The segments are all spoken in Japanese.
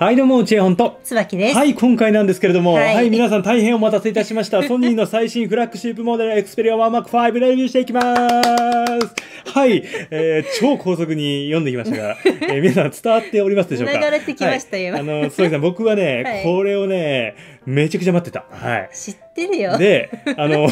はい、どうも、チェホンと。椿です。はい、今回なんですけれども、は、はいい皆さん大変お待たせいたしました。ソニーの最新フラッグシップモデルエクスペリア 1M5 レビューしていきます。はい、えー、超高速に読んできましたが、えー皆さん伝わっておりますでしょうか？流れてきましたよはい、あの、そうですね、僕はね、はいこれをね、めちゃくちゃ待ってた。はい。知ってるよ。で、あの、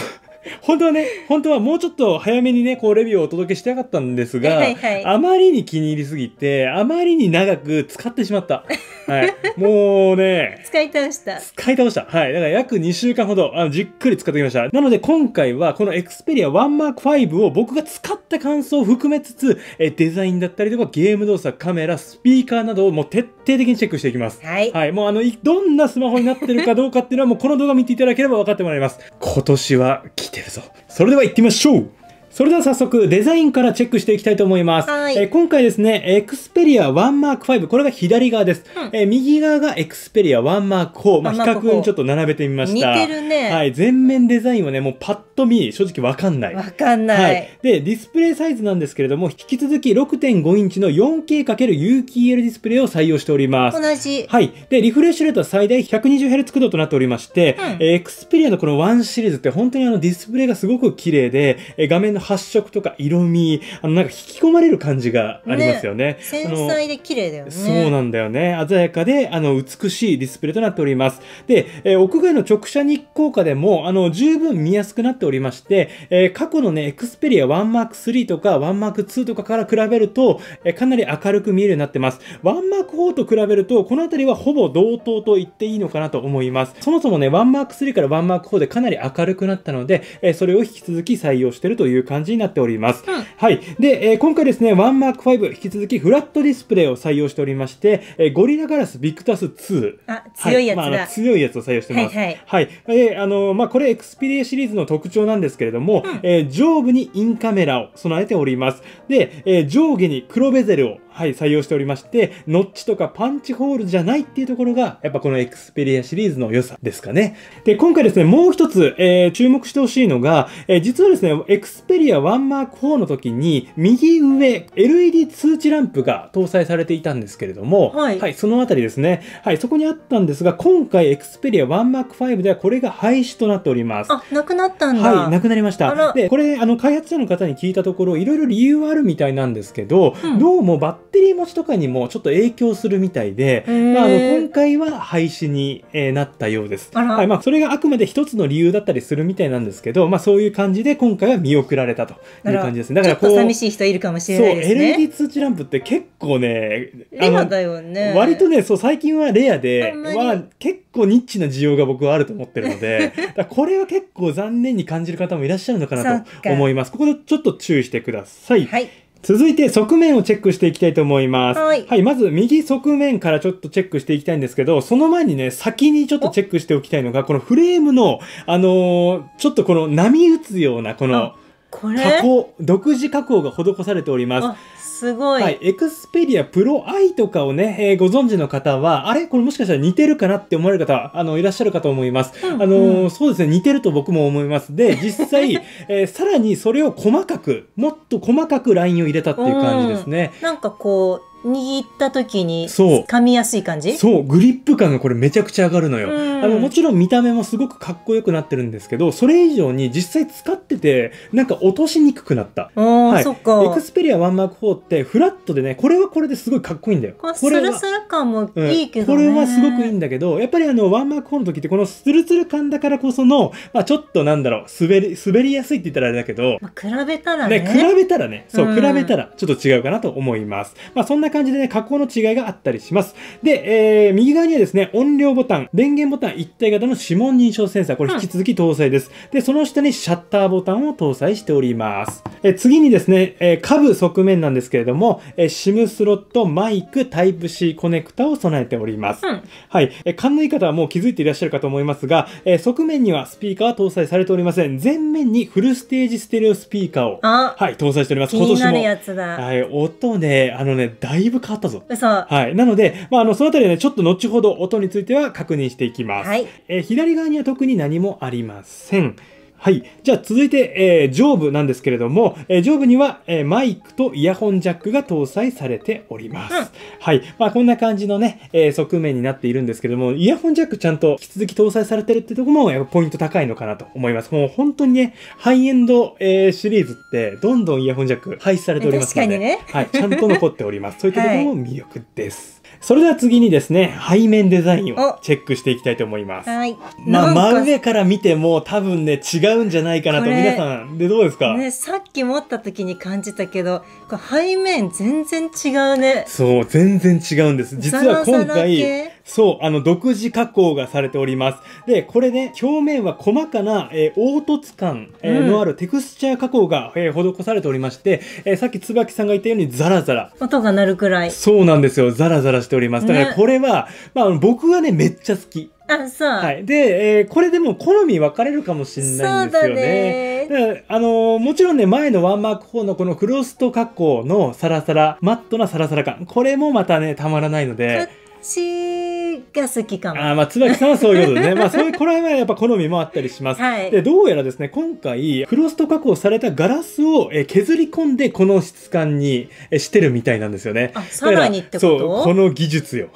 本当はね、本当はもうちょっと早めにね、こう、レビューをお届けしたかったんですが、はいはいあまりに気に入りすぎて、あまりに長く使ってしまった。はい。もうね、使い倒した。使い倒した。はい。だから約2週間ほど、あの、じっくり使ってきました。なので今回は、この Xperia 1 Mark 5を僕が使った感想を含めつつ、えデザインだったりとかゲーム動作、カメラ、スピーカーなどをもう徹底的にチェックしていきます。はい。はい。もうあの、いどんなスマホになってるかどうかっていうのはもうこの動画見ていただければ分かってもらいます。今年は来てるぞ。それでは行ってみましょうそれでは早速デザインからチェックしていきたいと思います。はいえー今回ですね、Xperia 1 Mark 5、これが左側です。うんえー右側が Xperia 1 Mark 4、まあ、比1 Mark 4較にちょっと並べてみました。似てるねはい。全面デザインはね、もうパッと見、正直わかんない。わかんない。はい。で、ディスプレイサイズなんですけれども、引き続き6.5インチの 4K× 有機 EL ディスプレイを採用しております。同じ。はい。で、リフレッシュレートは最大 120Hz 駆動となっておりまして、うんえー Xperia のこの1シリーズって本当にあのディスプレイがすごく綺麗で、えー画面の発色とか色味、あのなんか引き込まれる感じがありますよね。繊あの細で綺麗だよね。そうなんだよね。鮮やかで、あの、美しいディスプレイとなっております。で、えー屋外の直射日光下でも、あの、十分見やすくなっておりまして、えー過去のね、エクスペリア 1M3 とか 1M2 とかから比べると、えーかなり明るく見えるようになってます。1M4 と比べると、このあたりはほぼ同等と言っていいのかなと思います。そもそもね、1M3 から 1M4 でかなり明るくなったので、えーそれを引き続き採用しているという感じになっております。うんはい。で、えー今回ですね、1 Mark 5、引き続きフラットディスプレイを採用しておりまして、えー Gorilla Glass Victus 2。あ、強いやつはまあ。強いやつを採用してます。はいはいはい。で、あの、まあ、これ、 Xperia シリーズの特徴なんですけれども、うんえー上部にインカメラを備えております。で、えー上下に黒ベゼルを、はい、採用しておりまして、ノッチとかパンチホールじゃないっていうところが、やっぱこの Xperia シリーズの良さですかね。で、今回ですね、もう一つ、えー注目してほしいのが、えー実はですね、エクスペリア 1M4 の時に、右上、LED 通知ランプが搭載されていたんですけれども、はいそのあたりですね。はい、そこにあったんですが、今回エクスペリア 1M5 ではこれが廃止となっております。あ、なくなったんだ。はい、なくなりました。で、これ、あの、開発者の方に聞いたところ、いろいろ理由はあるみたいなんですけど、うんどうもバッテリー持ちとかにもちょっと影響するみたいで、まあ、あの、今回は廃止に、えーなったようです。はい、まあ、それがあくまで一つの理由だったりするみたいなんですけど、まあ、そういう感じで今回は見送られたという感じですね。だからこう、寂しい人いるかもしれそう、ないですね。LED 通知ランプって結構ね、レアだよね。割とね、そう、最近はレアで、まあ、結構ニッチな需要が僕はあると思ってるので、これは結構残念に感じる方もいらっしゃるのかなと思います。ここでちょっと注意してください。はい。続いて側面をチェックしていきたいと思います。はいまず右側面からちょっとチェックしていきたいんですけど、その前にね、先にちょっとチェックしておきたいのが、このフレームの、あのーちょっとこの波打つような、この加工、独自加工が施されております。あ、すごい。はい、エクスペリアプロ i とかをね、えーご存知の方は、あれ？これもしかしたら似てるかなって思われる方、あの、いらっしゃるかと思います。うんあのーうんそうですね、似てると僕も思います。で、実際、えーさらにそれを細かく、もっと細かくラインを入れたっていう感じですね。なんかこう、握った時にそう噛みやすい感じ？そう、グリップ感がこれめちゃくちゃ上がるのよ。うんあの、もちろん見た目もすごくかっこよくなってるんですけど、それ以上に実際使ってて、なんか落としにくくなった。ああ、はいそっか。エクスペリア 1M4 ってフラットでね、これはこれですごいかっこいいんだよ。これはルスル感もうんいいけどね。これはすごくいいんだけど、やっぱりあの、ワンマーク4の時ってこのスルスル感だからこその、まあちょっとなんだろう、滑り、滑りやすいって言ったらあれだけど、まあ、比べたらね。ね、比べたらね、そう、うん比べたらちょっと違うかなと思います。まあそんな感じでね、加工の違いがあったりします。で、えー、右側にはですね、音量ボタン、電源ボタン一体型の指紋認証センサー、これ引き続き搭載です。で、その下にシャッターボタンを搭載しております。え次にですね、えー、下部側面なんですけれども、えー、SIM スロット、マイク、タイプ C コネクタを備えております。うん。はい。えー勘のいい方はもう気づいていらっしゃるかと思いますが、えー側面にはスピーカーは搭載されておりません。前面にフルステージステレオスピーカーを、あ、はい、搭載しております。気になるも。はい、音ね、あのね、だいぶ変わったぞ。嘘。はい。なので、まあ、あの、そのあたりはね、ちょっと後ほど音については確認していきます。はい。えー左側には特に何もありません。はい。じゃあ続いて、えー上部なんですけれども、えー上部には、えーマイクとイヤホンジャックが搭載されております。うんはい。まあこんな感じのね、えー側面になっているんですけども、イヤホンジャックちゃんと引き続き搭載されてるってところも、やっぱポイント高いのかなと思います。もう本当にね、ハイエンド、えーシリーズって、どんどんイヤホンジャック廃止されておりますので、確かにねはい。ちゃんと残っております。そういったところも魅力です。それでは次にですね、背面デザインをおチェックしていきたいと思います。はい。まあ、真上から見ても多分ね、違うんじゃないかなと。皆さん、で、どうですか、ね、さっき持った時に感じたけど、これ背面全然違うね。そう、全然違うんです。実は今回系、そう、あの、独自加工がされております。で、これね、表面は細かな、えー凹凸感、えーうんのあるテクスチャー加工が、えー施されておりまして、えーさっき椿さんが言ったようにザラザラ。音が鳴るくらい。そうなんですよ。ザラザラしております。だからねこれは、まあ僕はね、めっちゃ好き。あ、そう。はい。で、えーこれでも好み分かれるかもしれないんですよね。そうだねあのーもちろんね、前のワンマーク4のこのクロスト加工のサラサラ、マットなサラサラ感。これもまたね、たまらないので。私が好きかも。あーまあ、椿さんはそういうことでね。まあ、そういう、これはやっぱ好みもあったりします。はいで、どうやらですね、今回、フロスト加工されたガラスをえー削り込んで、この質感にえーしてるみたいなんですよね。あさらにってこと？そう、この技術よ。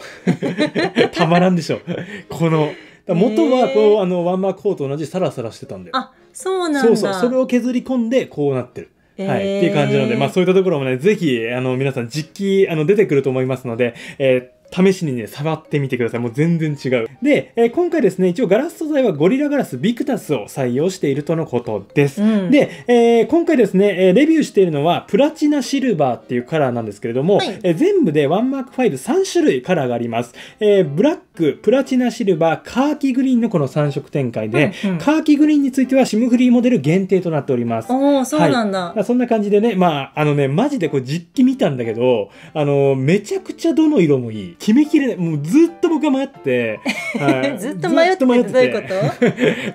たまらんでしょ。この、元は、こう、あの、ワンマーク4と同じサラサラしてたんだよ。あ、そうなんだ。そうそう、それを削り込んで、こうなってる。はい、っていう感じなので、まあそういったところもね、ぜひ、あの、皆さん実機、あの、出てくると思いますので、えー試しにね、触ってみてください。もう全然違う。で、えー今回ですね、一応ガラス素材はゴリラガラスビクタスを採用しているとのことです。うんで、えー今回ですね、えーレビューしているのはプラチナシルバーっていうカラーなんですけれども、はいえー全部でワンマーク53種類カラーがあります。えーブラック、プラチナシルバー、カーキグリーンのこの3色展開で、うんうんカーキグリーンについてはシムフリーモデル限定となっております。おお、そうなんだ。まあそんな感じでね、まあ、あのね、マジでこれ実機見たんだけど、あの、めちゃくちゃどの色もいい。決めきれない。もうずっと僕は迷ってて、はいずっと迷ってどういうこと？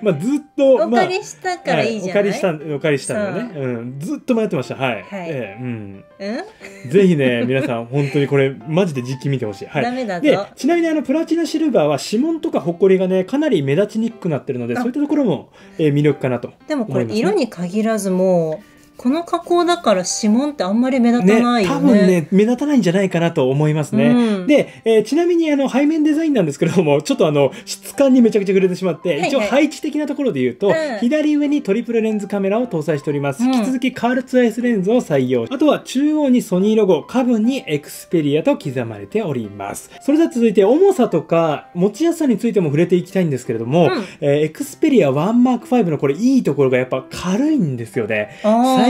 まあ、ずっと、おまあ借りしたからいいじゃない、はいお借りした、お借りしたんだね。うん。ずっと迷ってました。はい。ええうん。うん？ぜひね、皆さん、本当にこれ、マジで実機見てほしい。はい。ダメだぞで、ちなみにあの、プラチナシルバーは指紋とかホコリがね、かなり目立ちにくくなってるので、あそういったところも、えー魅力かなと。でもこれ思いますね色に限らずもうこの加工だから指紋ってあんまり目立たないよね。多分ね、目立たないんじゃないかなと思いますね。うんで、えーちなみにあの、背面デザインなんですけれども、ちょっとあの、質感にめちゃくちゃ触れてしまって、はいはい一応配置的なところで言うと、うん左上にトリプルレンズカメラを搭載しております。うん引き続きカール 2S レンズを採用。あとは中央にソニーロゴ、下部にエクスペリアと刻まれております。それでは続いて、重さとか持ちやすさについても触れていきたいんですけれども、うんえーエクスペリア1 m 5のこれいいところがやっぱ軽いんですよね。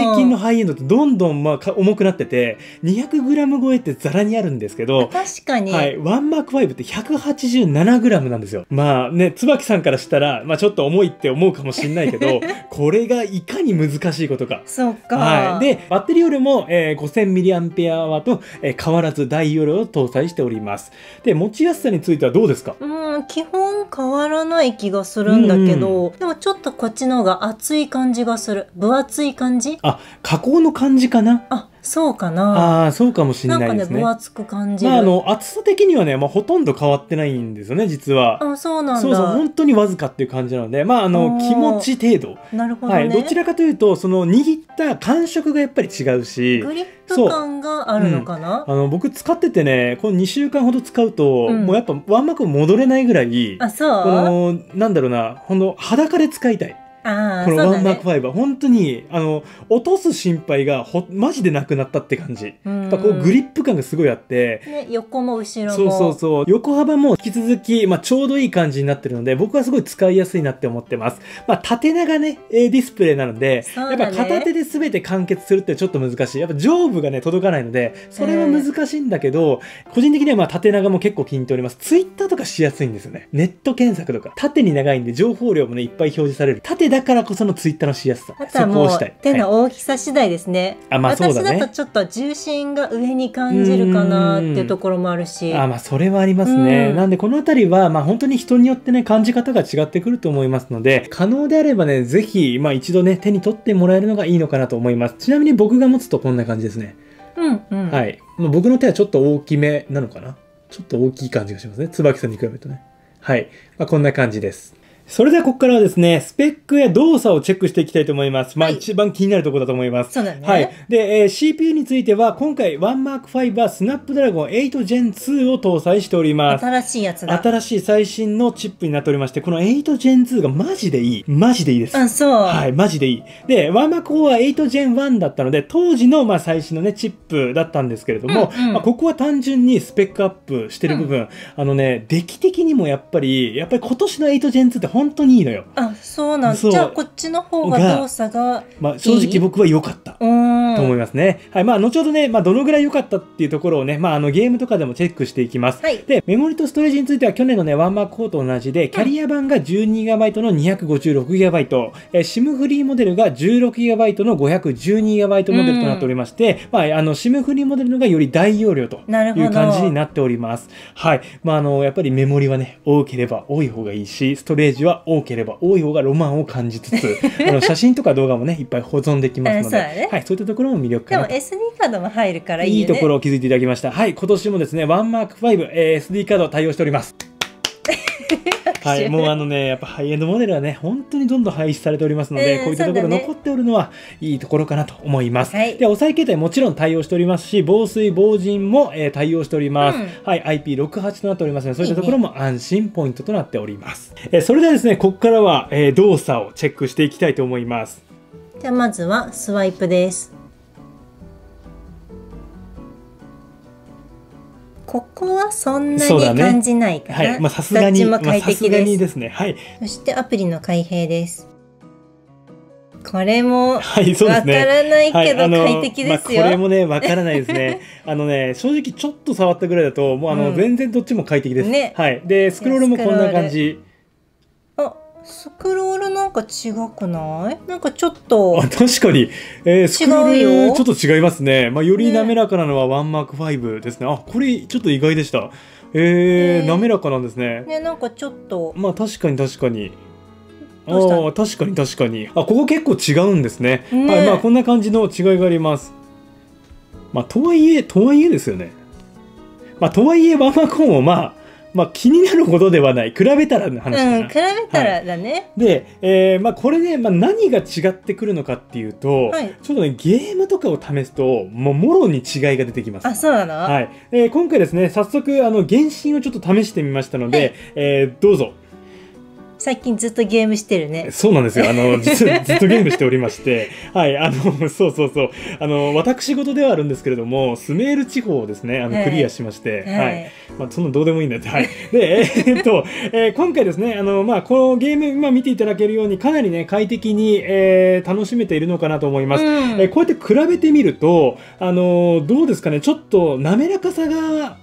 最近のハイエンドってどんどんまあか重くなってて 200g 超えってザラにあるんですけど確かに、はい、ワンマーク5って 187g なんですよ。まあね、椿さんからしたら、まあちょっと重いって思うかもしれないけど、これがいかに難しいことか。そうか、はい。で、バッテリー容量も、えー 5000mAh と、えー変わらず大容量を搭載しております。で、持ちやすさについてはどうですか？うん基本変わらない気がするんだけど、でもちょっとこっちの方が厚い感じがする分厚い感じ？あ、加工の感じかな？あそうかなああー、そうかもしれなんかねないですね。分厚く感じる、まあ、あの、厚さ的にはね、まあ、ほとんど変わってないんですよね、実は。あそうなんだそうそう、本当にわずかっていう感じなので、まあ、あおの、ー気持ち程度。なるほどね、はい。どちらかというと、その、握った感触がやっぱり違うし、グリップ感があるのかな？あの、僕使っててね、この2週間ほど使うと、うんもうやっぱワンマーク戻れないぐらい、あそう？この、なんだろうな、ほんと、裸で使いたい。このワンマークそうだね5は、本当に、あの、落とす心配がほ、マジでなくなったって感じ。ややっぱこう、グリップ感がすごいあって、ね、横も後ろもそうそうそう。横幅も引き続き、まあ、ちょうどいい感じになってるので、僕はすごい使いやすいなって思ってます。まあ、縦長ね、えーディスプレイなので、ねやっぱ片手で全て完結するってちょっと難しい。やっぱ上部がね、届かないので、それは難しいんだけど、個人的にはまあ、縦長も結構気に入っております。ツイッターとかしやすいんですよね。ネット検索とか。縦に長いんで、情報量もね、いっぱい表示される。縦だからこそのツイッターのしやすさ。あとはもう。手はいの大きさ次第ですね。あまあそうだね私だとちょっと重心が上に感じるかなっていうところもあるし。あまあそれはありますね。うんなんでこのあたりはまあ本当に人によってね感じ方が違ってくると思いますので可能であればねぜひまあ一度ね手に取ってもらえるのがいいのかなと思います。ちなみに僕が持つとこんな感じですね。うんうん。はい。まあ僕の手はちょっと大きめなのかな。ちょっと大きい感じがしますね。椿さんに比べるとね。はい。まあこんな感じです。それではここからはですね、スペックや動作をチェックしていきたいと思います。まあ、はい一番気になるところだと思います。そうだねはい。で、えー CPU については、今回 OneMark5 はスナップドラゴン8 Gen 2を搭載しております。新しいやつだ。新しい最新のチップになっておりまして、この8 Gen 2がマジでいい。マジでいいです。あ、そう。はい、マジでいい。で、ワンマク4は8 Gen 1だったので、当時のまあ最新のね、チップだったんですけれども、うんうんまあ、ここは単純にスペックアップしてる部分、あのね、出来的にもやっぱり、やっぱり今年の8 Gen 2って本当にいいのよ。あ、そうなんじゃあ、こっちの方が動作が、まあ、正直僕は良かった。と思いますね。はい。まあ、後ほどね、まあ、どのぐらい良かったっていうところをね、まあ、あの、ゲームとかでもチェックしていきます。はいで、メモリとストレージについては去年のね、ワンマーク4と同じで、キャリア版が 12GB の 256GB、えー、SIM フリーモデルが 16GB の 512GB モデルとなっておりまして、まあ、あの、SIM フリーモデルのがより大容量という感じになっております。はい。まあ、あの、やっぱりメモリはね、多ければ多い方がいいし、ストレージは多ければ多い方がロマンを感じつつ、あの、写真とか動画もね、いっぱい保存できますので、ねはい、そういったところも魅力かでも SD カードも入るからいいいいよね。ところを気づいていただきました。はい、今年もですね、ワンマーク5、えー SD カード対応しております。はい、もうあのね、やっぱハイエンドモデルはね、本当にどんどん廃止されておりますので、うんこういったところ残っておるのはいいところかなと思います。はいで、押さえ携帯もちろん対応しておりますし、防水、防塵も、えー対応しております。うんはい、IP68 となっておりますので、そういったところも安心ポイントとなっております。えーそれではですね、ここからは、えー動作をチェックしていきたいと思います。じゃあ、まずはスワイプです。ここはそんなに感じないかな。はい、まあさすがに、どっちも快適です。がにですね。はい。そしてアプリの開閉です。これもはい、そうですね。わからないけど快適ですよまあ、これもね、わからないですね。あのね、正直ちょっと触ったぐらいだと、もうあの、うん全然どっちも快適です。ねはい。で、スクロールもこんな感じ。あスクロールなんか違くない？なんかちょっとあ確かに、えースクロールちょっと違いますね。まあ、よりね滑らかなのはワンマーク5ですね。あ、これちょっと意外でした。えー、ね滑らかなんですね。ねなんかちょっとまあ確かに確かに。ああー確かに確かに。あ、ここ結構違うんですね。ねはい、まあこんな感じの違いがあります。まあとはいえ、とはいえですよね。まあとはいえ、ワンマーク4もまあ、まあ気になるほどではない。比べたらの話かな。うん比べたらだね、で、えーまあ、これね、まあ、何が違ってくるのかっていうと、はいちょっとね、ゲームとかを試すと、もう、もろに違いが出てきます。あそうなの、はい。えー今回ですね、早速、あの、原神をちょっと試してみましたので、はいえーどうぞ。最近ずっとゲームしてるねそうなんですよ。あの、実はずっとゲームしておりまして、はい、あの、そうそうそう。あの、私事ではあるんですけれども、スメール地方をですね、あの、はいクリアしまして、はいはい。まあ、そんなどうでもいいんだって。はい。で、えーっと、えー今回ですね、あの、まあ、このゲーム、今見ていただけるように、かなりね、快適に、えー楽しめているのかなと思います。うんえーこうやって比べてみると、あのどうですかね、ちょっと滑らかさが、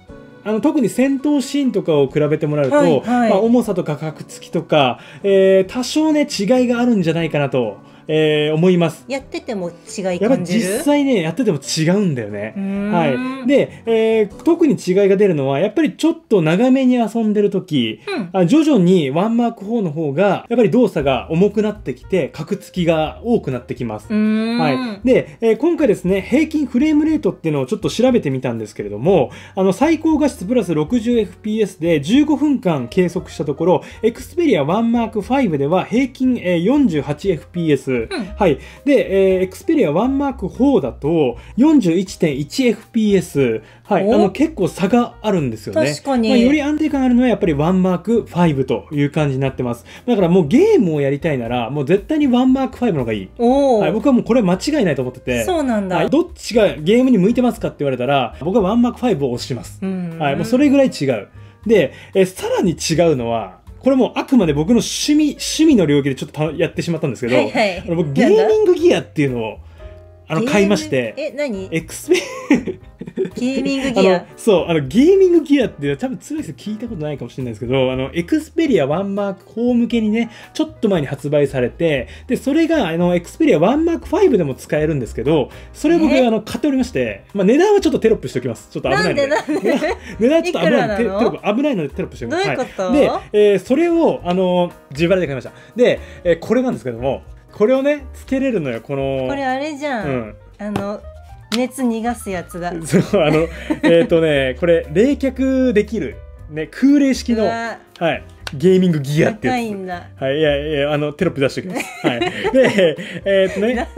あの特に戦闘シーンとかを比べてもらうと、はいはい。まあ、重さとか格付きとか、えー多少ね違いがあるんじゃないかなと、えー思います。やってても違いやっぱり感じる？実際ねやってても違うんだよね。はい、で、えー特に違いが出るのはやっぱりちょっと長めに遊んでる時うんあ徐々にワンマーク4の方がやっぱり動作が重くなってきて格付きが多くなってきます。はい。で、えー今回ですね、平均フレームレートっていうのをちょっと調べてみたんですけれども、あの、最高画質プラス 60fps で15分間計測したところ、Xperia One Mark 5では平均、えー 48fps、うんはい。で、えー Xperia One Mark 4だと 41.1fps、はい。あおの、結構差があるんですよね。確かにまあ、より安定感あるのはやっぱりワンマーク5という感じになってます。だからもうゲームをやりたいなら、もう絶対にワンマーク5の方がいい。はい、僕はもうこれ間違いないと思ってて、そうなんだ、はい、どっちがゲームに向いてますかって言われたら、僕はワンマーク5を押します。うんはい、もうそれぐらい違う。で、えさらに違うのは、これもうあくまで僕の趣味、趣味の領域でちょっとたやってしまったんですけど、はいはい。あの僕ゲーミングギアっていうのをあの買いまして、え何エクスペゲーミングあギア？のそうあのゲーミングギアって多分知らない人聞いたことないかもしれないですけどあの Xperia One Mark 4向けにねちょっと前に発売されてでそれがあの Xperia One Mark 5でも使えるんですけどそれを僕え？あの買っておりまして、まあ、値段はちょっとテロップしておきます。ちょっと危ないので。なんで？なんで？値段ちょっと危ないのでテロップ危ないのでテロップしておきますどういうこと？はいで、えーそれをあの自腹で買いました。で、えーこれなんですけどもこれをねつけれるのよこのこれあれじゃん、うんあの熱逃がすやつだそう、あの、えっとね、これ、冷却できる、ね、空冷式の、はい。ゲーミングギアって高やつ。いんだはい、いやいや、あの、テロップ出しておきます。はい。で、えーっとね、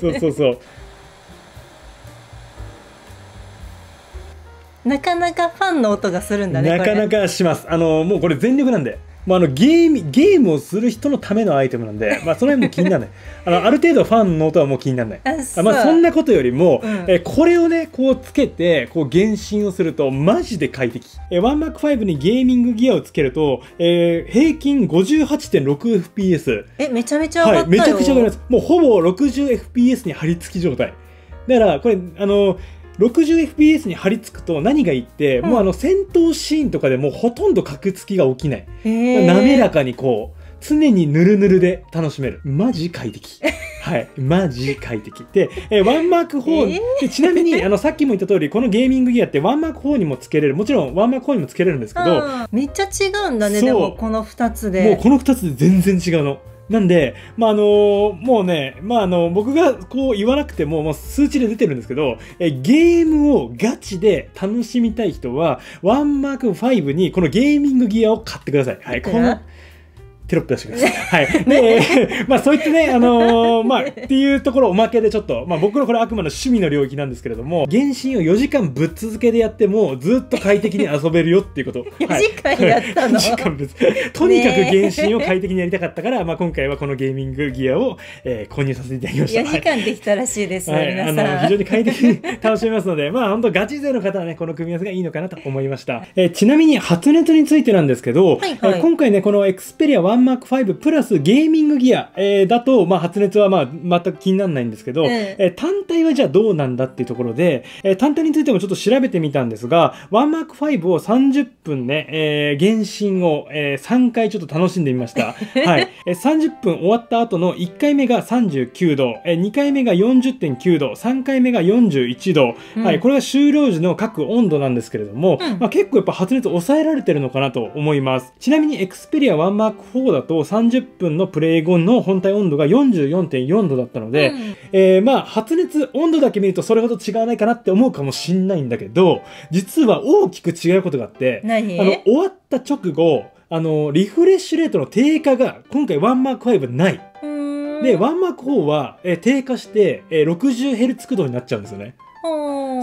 そうそうそう。なかなかファンの音がするんだねなかなかかします。あの、もうこれ全力なんで。もうあのゲームゲームをする人のためのアイテムなんで、まあ、その辺も気にならない。あのある程度ファンの音はもう気にならない。あまあ、そんなことよりも、うん。えこれをねこうつけてこう原神をするとマジで快適。えワンマーク5にゲーミングギアをつけると、えー平均 58.6fps えめちゃめちゃ上がはい、ったよ、めちゃくちゃ上がります。もうほぼ 60fps に張り付き状態。だから、これ、あの、60fps に張り付くと何がいいって、うんもうあの戦闘シーンとかでもうほとんど格付きが起きない。滑らかにこう、常にヌルヌルで楽しめる。マジ快適。はい。マジ快適。で、えーワンマーク4、えでちなみに、あの、さっきも言った通り、このゲーミングギアってワンマーク4にもつけれる。もちろんワンマーク4にもつけれるんですけど、うんめっちゃ違うんだねでもこの2つでもうこの2つで全然違うの。なんで、まああのもうね、まああの僕がこう言わなくても、もう数値で出てるんですけど、えゲームをガチで楽しみたい人は、ワンマーク5にこのゲーミングギアを買ってください。はい、このテロップ出してください。はい。で、まあそういったね、あのーまあっていうところおまけでちょっと、まあ僕のこれあくまで趣味の領域なんですけれども、原神を4時間ぶっ続けでやってもずっと快適に遊べるよっていうこと。4時間やったの？4時間ぶっとにかく原神を快適にやりたかったから、まあ今回はこのゲーミングギアを、えー購入させていただきました。4時間できたらしいですよ、はい、あの非常に快適に楽しめますので、まあ本当ガチ勢の方はね、この組み合わせがいいのかなと思いました。えーちなみに発熱についてなんですけど、はいはいえー今回ね、この Xperia 1 Mark 5プラスゲーミングギア、えーだと、まあ発熱はまあ全く気にならないんですけど、うんえー単体はじゃあどうなんだっていうところで、えー単体についてもちょっと調べてみたんですが、1 Mark 5を30分ね、えー原神を、えー3回ちょっと楽しんでみました。はい。えー30分終わった後の1回目が39度、えー2回目が40.9度、3回目が41度、うんはい。これが終了時の各温度なんですけれども、うんまあ、結構やっぱ発熱抑えられてるのかなと思います。ちなみに Xperia 1 Mark 4だと30分のプレイ後の本体温度が44.4度だったので、うんえーまあ発熱温度だけ見るとそれほど違わないかなって思うかもしんないんだけど、実は大きく違うことがあって、何？あの、終わった直後、あの、リフレッシュレートの低下が今回ワンマーク5ない。で、ワンマーク4は、えー低下して、えー 60Hz 駆動になっちゃうんですよね。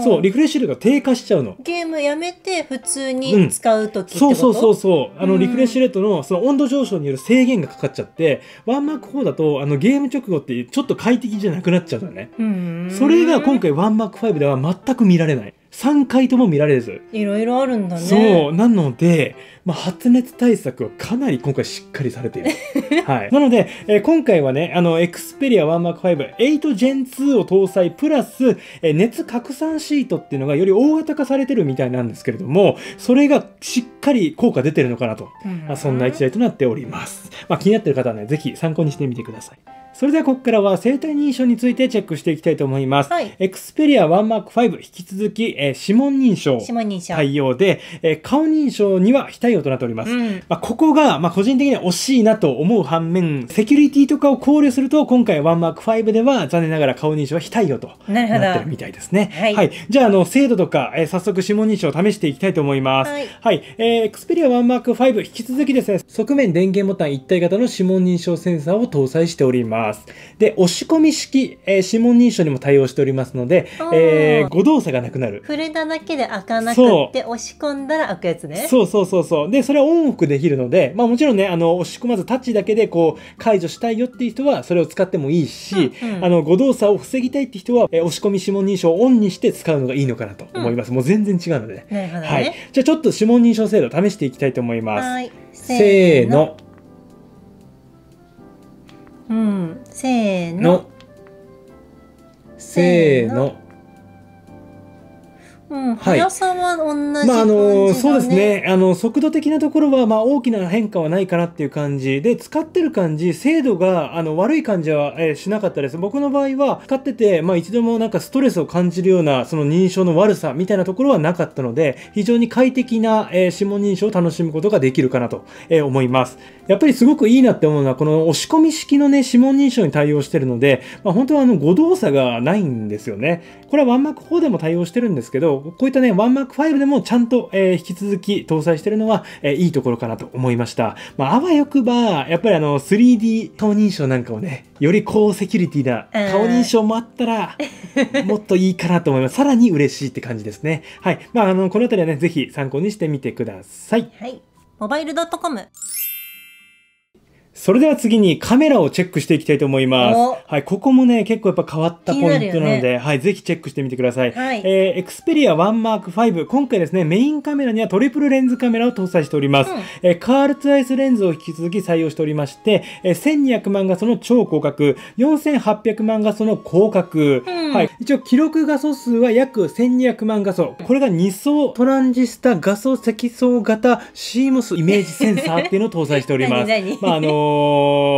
そう、リフレッシュレートが低下しちゃうの。ゲームやめて普通に使う時ってこと、そうそうそうそう。あの、うんリフレッシュレートのその温度上昇による制限がかかっちゃって、ワンマーク4だと、あの、ゲーム直後ってちょっと快適じゃなくなっちゃうんだね。うそれが今回ワンマーク5では全く見られない。3回とも見られず。いろいろあるんだねそう。なので、まあ、発熱対策はかなり今回しっかりされている。はい。なので、えー今回はね、あの、Xperia 1 Mark 5 8 Gen 2を搭載プラス、えー熱拡散シートっていうのがより大型化されてるみたいなんですけれども、それがしっかり効果出てるのかなと。うんまあ、そんな一台となっております。まあ、気になっている方はね、ぜひ参考にしてみてください。それではここからは生体認証についてチェックしていきたいと思います。はい Xperia 1 Mark 5引き続き、えー指紋認証指紋認証、対応で、えー顔認証には非対応となっております。うんまあ、ここが、まあ、個人的には惜しいなと思う反面、セキュリティとかを考慮すると、今回 1M5 では残念ながら顔認証は非対応となってるみたいですね。はいじゃあ、あの、精度とか、えー早速指紋認証を試していきたいと思います。はいえー、Xperia 1M5 引き続きですね、側面電源ボタン一体型の指紋認証センサーを搭載しております。で、押し込み式、えー指紋認証にも対応しておりますのでえー誤動作がなくなる。触れただけで開かなくそって押し込んだら開くやつねそうそうそうそう。で、それはオンオフできるので、まあもちろんね、あの、押し込まずタッチだけでこう、解除したいよっていう人は、それを使ってもいいし、うんうんあの、誤動作を防ぎたいって人は、えー押し込み指紋認証をオンにして使うのがいいのかなと思います。もう全然違うので。なるほどねはい。じゃあちょっと指紋認証精度試していきたいと思います。はいせーの、うん。せーの、せーの。速さは同じまああのそうですね。あの速度的なところはまあ大きな変化はないかなっていう感じ。で使ってる感じ精度があの悪い感じは、えーしなかったです。僕の場合は使ってて、まあ、一度もなんかストレスを感じるようなその認証の悪さみたいなところはなかったので非常に快適な、えー指紋認証を楽しむことができるかなと、えー思います。やっぱりすごくいいなって思うのはこの押し込み式のね指紋認証に対応してるので、まあ、本当はあの誤動作がないんですよね。これはワンマーク4でも対応してるんですけどこういったね、ワンマーク5でもちゃんと、えー引き続き搭載してるのは、えーいいところかなと思いました。まあ、あわよくば、やっぱりあの、3D 顔認証なんかをね、より高セキュリティなうん顔認証もあったら、もっといいかなと思います。さらに嬉しいって感じですね。はい。まあ、あの、このあたりはね、ぜひ参考にしてみてください。はい。モバイルドットコム。それでは次にカメラをチェックしていきたいと思いますお。はい、ここもね、結構やっぱ変わったポイントなので、はい、ぜひチェックしてみてください。はいえー、Xperia One Mark 5、今回ですね、メインカメラにはトリプルレンズカメラを搭載しております。うんえーカールツアイスレンズを引き続き採用しておりまして、えー1200万画素の超広角、4800万画素の広角、うんはい、一応記録画素数は約1200万画素。これが2層トランジスタ画素積層型シーモスイメージセンサーっていうのを搭載しております。まああのー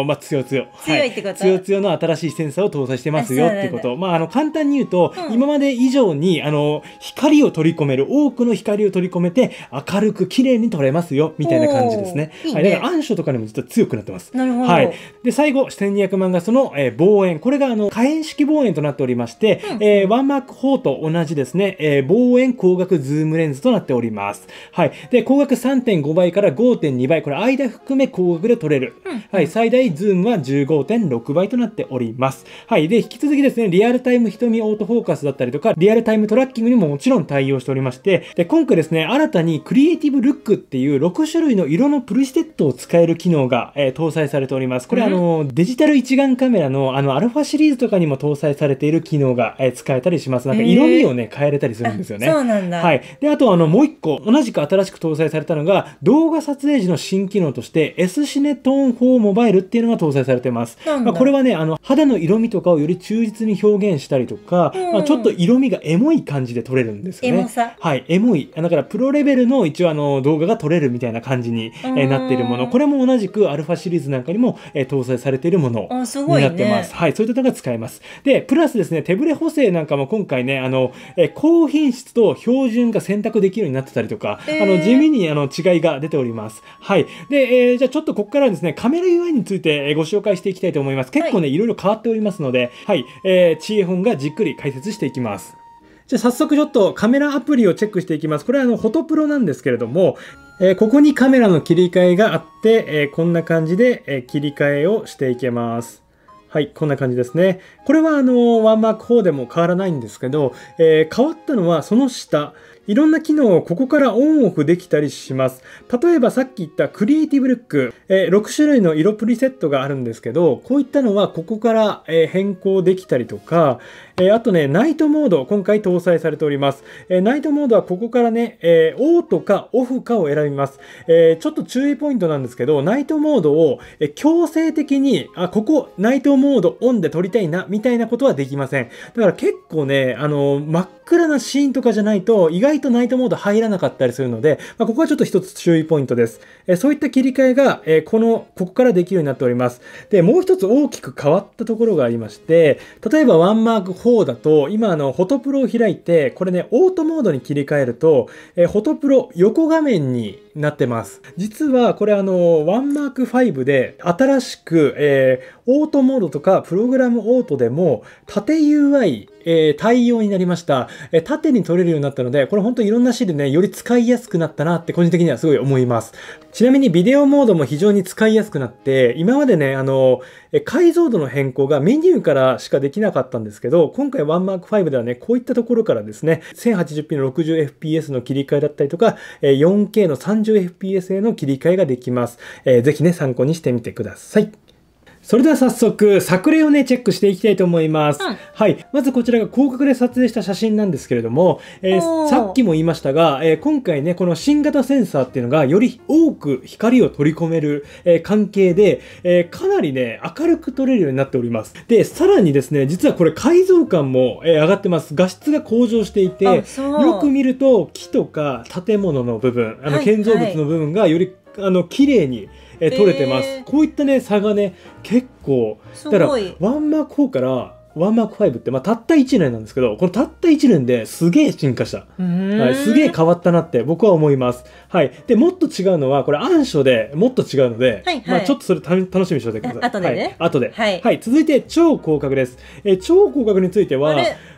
まあ強強。強いってこと？強強の新しいセンサーを搭載してますよっていうこと。まああの簡単に言うと、うん今まで以上にあの光を取り込める、多くの光を取り込めて明るく綺麗に撮れますよみたいな感じですね。いいねはい、だから暗所とかにも実は強くなってます。なるほど。はい。で、最後、1200万画素の、えー望遠。これが、あの、可変式望遠となっておりまして、うんえー One Mark 4と同じですね、えー望遠光学ズームレンズとなっております。はい。で、光学3.5倍から5.2倍。これ、間含め光学で撮れる。うんはい。最大ズームは15.6倍となっております。はい。で、引き続きですね、リアルタイム瞳オートフォーカスだったりとか、リアルタイムトラッキングにももちろん対応しておりまして、で、今回ですね、新たにクリエイティブルックっていう6種類の色のプリセットを使える機能が、えー搭載されております。これ、うんあの、デジタル一眼カメラの、あの、アルファシリーズとかにも搭載されている機能が、えー使えたりします。なんか色味をね、変えれたりするんですよね。あそうなんだ。。はいい。で、あと、あの、もう一個、同じく新しく搭載されたのが、動画撮影時の新機能として、S シネトーン4モバイルっていうのが搭載されてます。まあ、これはね、あの、肌の色味とかをより忠実に表現したりとか、うんまあ、ちょっと色味がエモい感じで撮れるんですよね。エモさはい、エモい。だから、プロレベルの一応あの、動画が撮れるみたいな感じに、えなっているもの。これも同じくアルファシリーズなんかにも、えー搭載されているものに。なってます。はい、そういったのが使えます。で、プラスですね、手ブレ補正なんかも今回ね、あの、えー高品質と標準が選択できるようになってたりとか、へーあの、地味にあの違いが出ております。はい。で、えーじゃあちょっとここからはですね、カメラ UI についてえーご紹介していきたいと思います。結構ね、いろいろ変わっておりますので、はい、えー、知恵本がじっくり解説していきます。じゃあ早速ちょっとカメラアプリをチェックしていきます。これはあの、フォトプロなんですけれども、えーここにカメラの切り替えがあって、えーこんな感じで、えー切り替えをしていけます。はい、こんな感じですね。これはあの、ワンマーク4でも変わらないんですけど、えー変わったのはその下、いろんな機能をここからオンオフできたりします。例えばさっき言ったクリエイティブルック、え6種類の色プリセットがあるんですけど、こういったのはここから、え変更できたりとか、えあとね、ナイトモード、今回搭載されております。えナイトモードはここからね、えーオートかオフかを選びます。えちょっと注意ポイントなんですけど、ナイトモードを、え強制的に、あ、ここ、ナイトモードオンで撮りたいな、みたいなことはできません。だから結構ね、あの、真っ暗なシーンとかじゃないと、意外とナイトモード入らなかったりするので、まあ、ここはちょっと一つ注意ポイントです。えそういった切り替えが、えこの、ここからできるようになっております。で、もう一つ大きく変わったところがありまして、例えばワンマーク4だと、今あの、フォトプロを開いて、これね、オートモードに切り替えると、えーフォトプロ横画面になってます。実はこれあの、ワンマーク5で新しく、えーオートモードとかプログラムオートでも縦 UI、えー対応になりました。えー縦に撮れるようになったので、これ本当にいろんなシーンでね、より使いやすくなったなって個人的にはすごい思います。ちなみにビデオモードも非常に使いやすくなって、今までね、あの、え解像度の変更がメニューからしかできなかったんですけど、今回ワンマーク5ではね、こういったところからですね、1080p の 60fps の切り替えだったりとか、え 4K の 30fps への切り替えができます。えーぜひね、参考にしてみてください。それでは早速、作例をね、チェックしていきたいと思います。うんはい。まずこちらが広角で撮影した写真なんですけれども、えーさっきも言いましたが、えー今回ね、この新型センサーっていうのが、より多く光を取り込める、えー関係で、えーかなりね、明るく撮れるようになっております。で、さらにですね、実はこれ解像感も、えー上がってます。画質が向上していて、よく見ると木とか建物の部分、あのはい建造物の部分がより、あの綺麗に、えー撮れてます、へーこういったね差がね結構すだから。ワンマーク4からワンマーク5って、まあ、たった1年なんですけどこのたった1年ですげえ進化した、はい、すげえ変わったなって僕は思います。はい。で、もっと違うのは、これ暗所でもっと違うので、はいはいまあちょっとそれた楽しみにしておいてください。あ後でねはい、後で。はい続いて、超広角です。えー超広角については、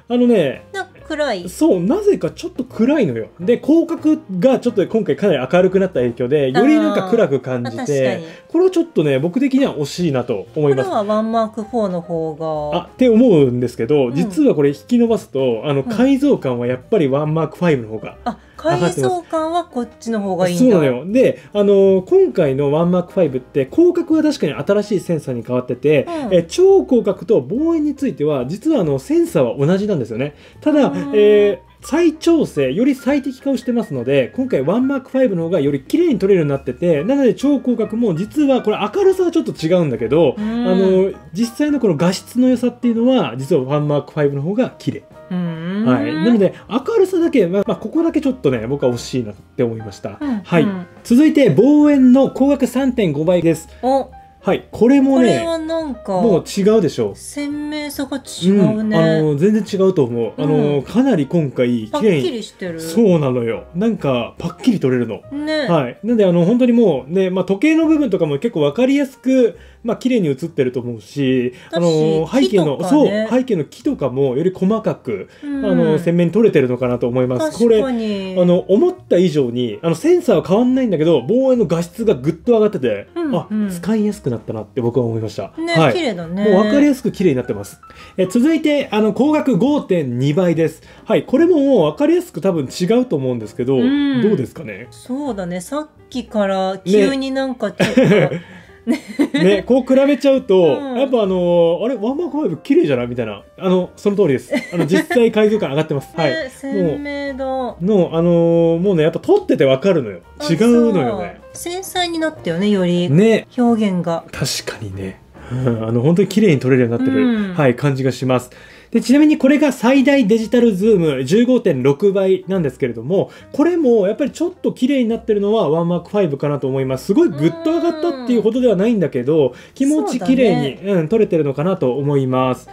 あのね、暗い。そうなぜかちょっと暗いのよ。で広角がちょっと今回かなり明るくなった影響でよりなんか暗く感じてに。これはちょっとね僕的には惜しいなと思います。これはワンマーク4の方が。あって思うんですけど、うん。実はこれ引き伸ばすとあの改造感はやっぱりワンマーク5の方があ改造感はこっちの方がいいんだ。そうなのよ。であの今回のワンマーク5って広角は確かに新しいセンサーに変わってて、うん。え超広角と望遠については実はあのセンサーは同じなんですよね。ただ、うん。えー再調整より最適化をしてますので今回ワンマーク5の方がより綺麗に撮れるようになっててなので超広角も実はこれ明るさはちょっと違うんだけど、うん。あの実際のこの画質の良さっていうのは実はワンマーク5の方が綺麗。はい、なので明るさだけ、まあまあ、ここだけちょっとね僕は惜しいなって思いました、うん。はい、うん。続いて望遠の光学3.5倍です。おはいこれもねはなんかもう違うでしょう。鮮明さが違うね、ん、あの全然違うと思う、あのうんかなり今回パッキリしてる。そうなのよ。なんかパッキリ撮れるの。ね、はい。なんで、あの、本当にもうね、まあ、時計の部分とかも結構わかりやすく、まあ、綺麗に映ってると思うし、あの、背景の、木とかそうね、背景の木とかもより細かく、うんあの、鮮明に撮れてるのかなと思います。これ、あの、思った以上に、あの、センサーは変わんないんだけど、望遠の画質がぐっと上がってて、あ、うんうん使いやすくなったなって僕は思いました。ね、はい。綺麗だねもう分かりやすく綺麗になってます。え続いて、あの、光学5.2倍です。はい。これももう分かりやすく多分違うと思うんですけど、うんどうですかね？そうだねさっきから急になんかちょっと、ね、こう比べちゃうと、うんやっぱあのーあれ、ワンマーク5綺麗じゃない？みたいな。あの、その通りです。あの、実際解像感上がってます。はい。ね鮮明だの、あのーもうね、やっぱ撮っててわかるのよ。違うのよね。繊細になったよねよりね。表現が確かにね。うん、あの、本当に綺麗に撮れるようになってる、うんはい、感じがします。で、ちなみにこれが最大デジタルズーム15.6倍なんですけれども、これもやっぱりちょっと綺麗になってるのは One Mark 5かなと思います。すごいグッと上がったっていうほどではないんだけど、気持ち綺麗にう、ん、撮れてるのかなと思います。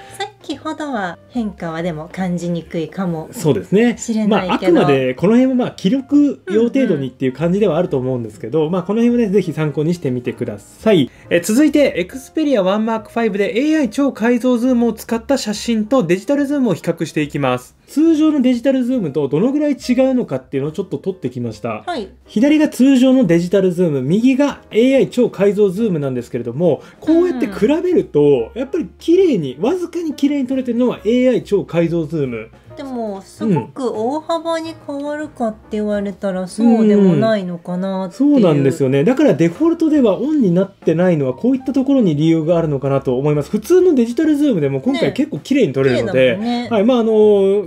さっきほどは変化はでも感じにくいかもそうですね。まあ、あくまでこの辺はまあ記録用程度にっていう感じではあると思うんですけど、まあこの辺はねぜひ参考にしてみてください。え続いて Xperia 1 Mark 5で AI 超解像ズームを使った写真とデジタルズームを比較していきます。通常のデジタルズームとどのぐらい違うのかっていうのをちょっと撮ってきました。はい左が通常のデジタルズーム右が AI 超解像ズームなんですけれどもこうやって比べると、やっぱり綺麗にわずかに綺麗に撮れてるのは AI 超解像ズームでもすごく大幅に変わるかって言われたらそうでもないのかなってい、そううなんですよよね。だからデフォルトではオンになってないのはこういったところに理由があるのかなと思います。普通のデジタルズームでも今回ね。結構綺麗に撮れるので、だもんね。はい。まああの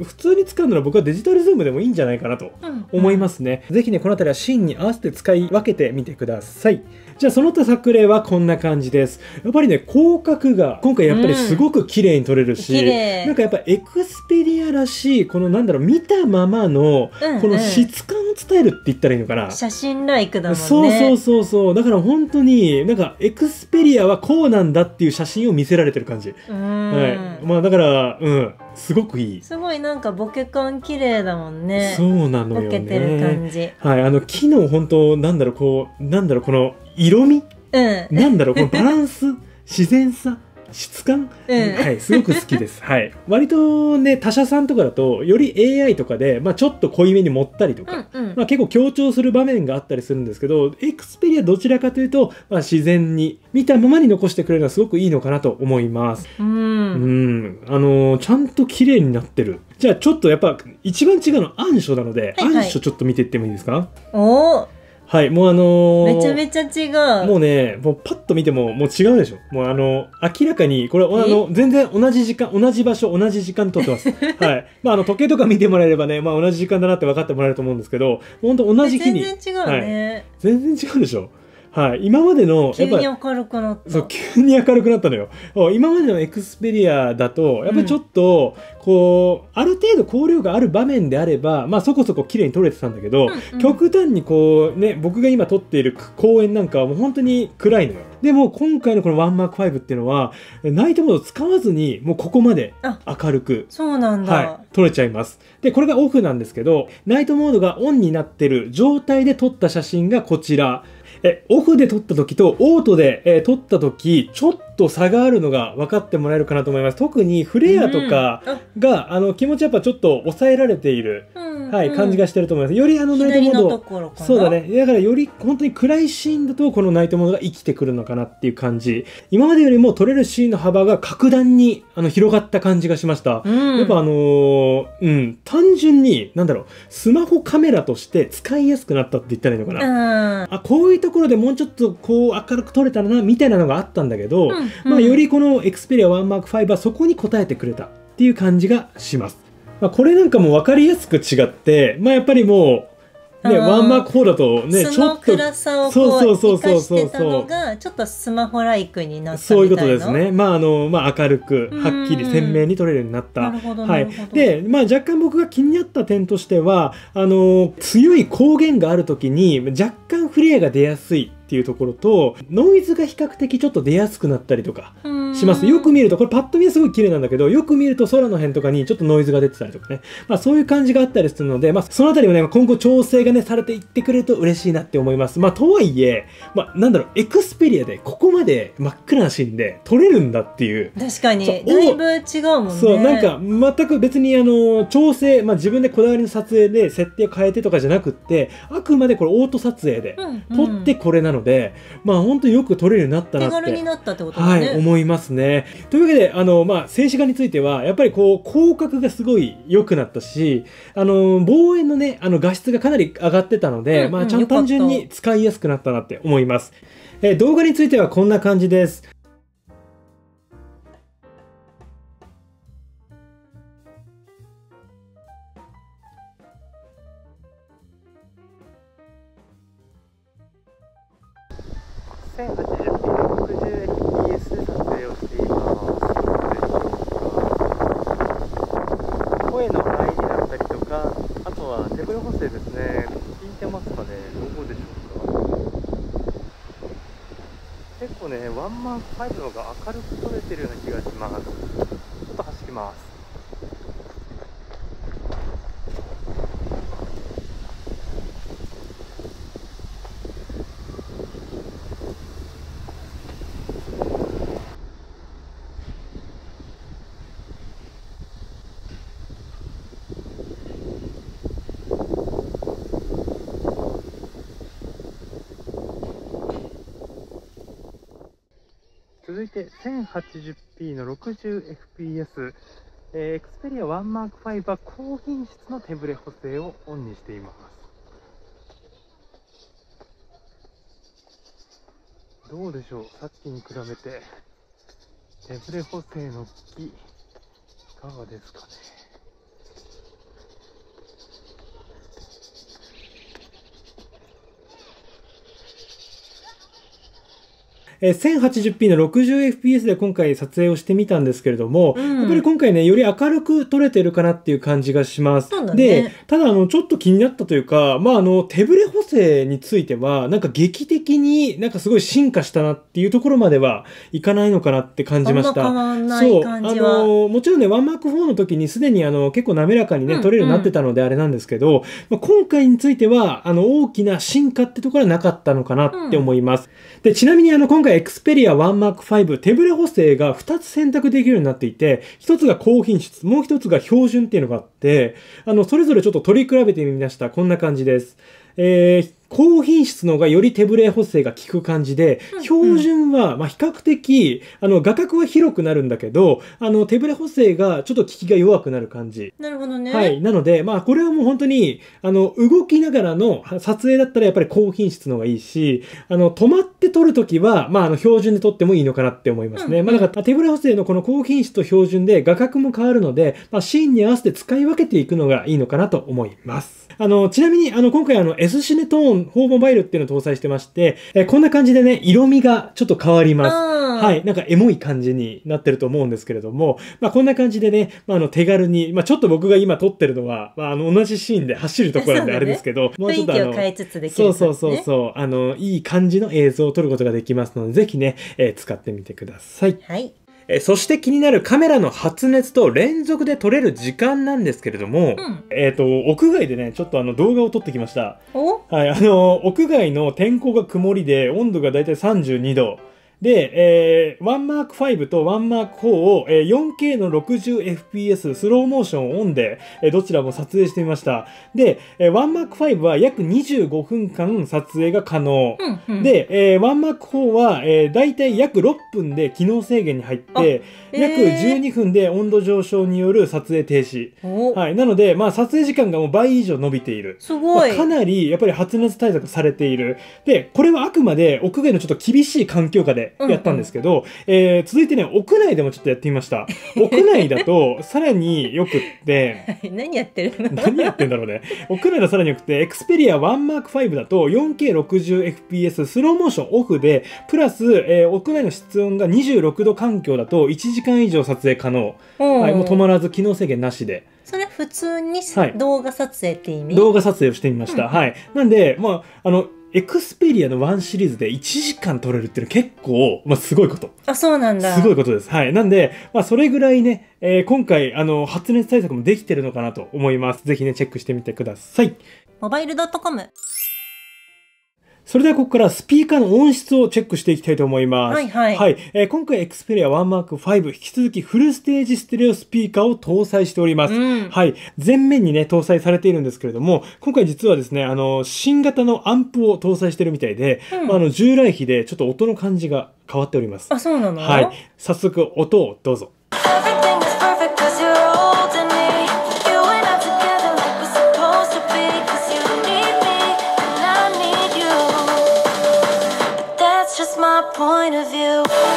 普通に使うなら僕はデジタルズームでもいいんじゃないかなと思いますすね、ぜひねこの辺りはシーンに合わせて使い分けてみてくださいじゃあその他作例はこんな感じです。やっぱりね広角が今回やっぱりすごく綺麗に撮れるし、綺麗。なんかやっぱエクスペリアらしいこのなんだろう見たままのうんうん。この質感を伝えるって言ったらいいのかな、写真ライクだもんね。そうそうそうそう。だから本当になんかエクスペリアはこうなんだっていう写真を見せられてる感じ、はい。まあだからうんすごくいい、すごいなんかボケ感綺麗だもんね。そうなのよボケてるね感じ。はいあの木の本当なんだろうこうなんだろうこの色味？うん。なんだろうこのバランス？自然さ？質感、うんはい、すごく好きです。はい。割とね、他社さんとかだと、より AI とかで、まあちょっと濃いめに盛ったりとか、うんうんまあ、結構強調する場面があったりするんですけど、エクスペリアどちらかというと、まあ、自然に見たままに残してくれるのはすごくいいのかなと思います。ううんん、あのーちゃんと綺麗になってる。じゃあちょっとやっぱ一番違うのは暗所なので、はいはい暗所ちょっと見ていってもいいですか？おーはい、もうあのーめちゃめちゃ違うもうね、もうパッと見てももう違うでしょ。もうあの、明らかに、これ、あの、全然同じ時間、同じ場所、同じ時間撮ってます。はい。まあ、あの、時計とか見てもらえればね、まあ、同じ時間だなって分かってもらえると思うんですけど、本当同じ日全に。然違うね、全然違うでしょ。はい。今までの、急にやっぱ、明るくなった。そう、急に明るくなったのよ。お今までのエクスペリアだと、やっぱりちょっと、こう、ある程度光量がある場面であれば、まあ、そこそこ綺麗に撮れてたんだけど、うんうん。極端にこうね僕が今撮っている公園なんかはもう本当に暗いのよ。でも今回のこのワンマーク5っていうのはナイトモード使わずにもうここまであ明るくそうなんだ、はい、撮れちゃいます。でこれがオフなんですけどナイトモードがオンになってる状態で撮った写真がこちらえオフで撮った時とオートで、え撮った時ちょっとと差があるのが分かってもらえるかなと思います。特にフレアとかうん。が、あの気持ちやっぱちょっと抑えられている、うん。はい、感じがしてると思います。よりあのナイトモードそうだね。だからより本当に暗いシーンだとこのナイトモードが生きてくるのかなっていう感じ。今までよりも撮れるシーンの幅が格段にあの広がった感じがしました。うん。やっぱあのーうん、単純に、なんだろう、スマホカメラとして使いやすくなったって言ったらいいのかな。うん。あ、こういうところでもうちょっとこう明るく撮れたらな、みたいなのがあったんだけど、うんまあよりこの Xperia 1 Mark V はそこに応えてくれたっていう感じがします。まあこれなんかも分かりやすく違って、まあやっぱりもう、ね、ワンマーク4だとね、素ちょっと、の暗さをこそうそうそうそうそう。かしてたのがちょっとスマホライクになったそういうことですね。まあ、あの、まあ、明るく、うん。はっきり鮮明に撮れるようになった。なるほどはないで、まあ、若干僕が気になった点としては、あの、強い光源があるときに、若干フレアが出やすいっていうところと、ノイズが比較的ちょっと出やすくなったりとかします。よく見ると、これパッと見はすごい綺麗なんだけど、よく見ると空の辺とかにちょっとノイズが出てたりとかね。まあ、そういう感じがあったりするので、まあ、そのあたりをね、今後調整がね、されていってくれると嬉しいなって思います。まあ、とはいえ、まあ、なんだろう、エクスペリアでここまで真っ暗なシーンで撮れるんだっていう。確かにだいぶ違うもんねそう、なんか、全く別にあの、調整、まあ、自分でこだわりの撮影で設定を変えてとかじゃなくって、あくまでこれオート撮影でうん撮ってこれなので、まあ、本当によく撮れるようになったな手って。軽になったってことだね、はい、思いますね。というわけで、あの、まあ、静止画については、やっぱりこう、広角がすごい良くなったし、あの、望遠のね、あの、画質がかなり上がってたので、うんうんまあ、ちゃん単純に使いやすくなったなって思います。えー動画についてはこんな感じです。1080p60fps で撮影をしています。声の入りだったりとか、あとは手ブレ補正ですね。聞いてますかねどうでしょうか結構ね、ワンマン5の方が明るく撮れてるような気がします。ちょっと走ります。続いて 1080p の 60fps、えー、Xperia 1 Mark V は高品質の手ブレ補正をオンにしています。どうでしょう？さっきに比べて手ブレ補正の木いかがですかね？えー 1080p の 60fps で今回撮影をしてみたんですけれども、うんやっぱり今回ね、より明るく撮れてるかなっていう感じがします。ねで、ただあの、ちょっと気になったというか、まああの、手ブレ補正については、なんか劇的になんかすごい進化したなっていうところまではいかないのかなって感じました。あんま変わんない感じはそう、あの、もちろんね、ワンマーク4の時にすでにあの、結構滑らかにね、うん撮れるようになってたのであれなんですけど、まあ、今回については、あの、大きな進化ってところはなかったのかなって思います。で、ちなみにあの、今回 Xperia 1 Mark 5手ブレ補正が2つ選択できるようになっていて、1つが高品質、もう1つが標準っていうのがあって、あの、それぞれちょっと取り比べてみました。こんな感じです。えー高品質のがより手ブレ補正が効く感じで、うん標準は、まあ、比較的、あの、画角は広くなるんだけど、あの、手ブレ補正がちょっと効きが弱くなる感じ。なるほどね。はい。なので、まあ、これはもう本当に、あの、動きながらの撮影だったらやっぱり高品質の方がいいし、あの、止まって撮るときは、まあ、あの、標準で撮ってもいいのかなって思いますね。うんまあ、だから、手ブレ補正のこの高品質と標準で画角も変わるので、まあ、シーンに合わせて使い分けていくのがいいのかなと思います。あの、ちなみに、あの、今回あの、S シネトーン4モバイルっていうのを搭載してまして、えこんな感じでね、色味がちょっと変わります。ははい。なんかエモい感じになってると思うんですけれども、まあこんな感じでね、まああの手軽に、まあちょっと僕が今撮ってるのは、まああの同じシーンで走るところなんであれですけど、もうちょっとあの、を変えつつできるそうそうそうう。そう、あの、いい感じの映像を撮ることができますので、ぜひね、えー使ってみてください。はい。えーそして気になるカメラの発熱と連続で撮れる時間なんですけれども、うん。えっ、と、屋外でね、ちょっとあの動画を撮ってきました。お？はい、あの、屋外の天候が曇りで、温度がだいたい32度。で、えー、1M5 と 1M4 を、えー 4K の 60fps スローモーションオンで、えーどちらも撮影してみました。で、えー、1M5 は約25分間撮影が可能。うんうん、で、えー、1M4 は、えー、大体約6分で機能制限に入って、えー約12分で温度上昇による撮影停止。お、はい。なので、まあ、撮影時間がもう倍以上伸びている。すごい。まあかなりやっぱり発熱対策されている。で、これはあくまで屋外のちょっと厳しい環境下でやったんですけど、えー続いてね、屋内でもちょっとやってみました。屋内だとさらによくって、何やってるの？何やってんだろうね。屋内だとさらによくて、Xperia 1 Mark 5だと 4K60fps スローモーションオフで、プラス、えー屋内の室温が26度環境だと1時間以上撮影可能。はい、もう止まらず機能制限なしで。それ普通にはい動画撮影って意味、動画撮影をしてみました。うんはい。なんで、まあ、あの、エクスペリアの1シリーズで1時間撮れるっていうのは結構、まあ、すごいこと。あ、そうなんだ。すごいことです。はい。なんで、まあ、それぐらいね、えー今回、あの、発熱対策もできてるのかなと思います。ぜひね、チェックしてみてください。モバイルドットコム。それではここからスピーカーの音質をチェックしていきたいと思います。はいはいはい。えー今回 Xperia 1 Mark 5引き続きフルステージステレオスピーカーを搭載しております。うんはい。前面にね、搭載されているんですけれども、今回実はですね、あの、新型のアンプを搭載してるみたいで、うんあの、従来比でちょっと音の感じが変わっております。あ、そうなの？はい。早速、音をどうぞ。Point of view.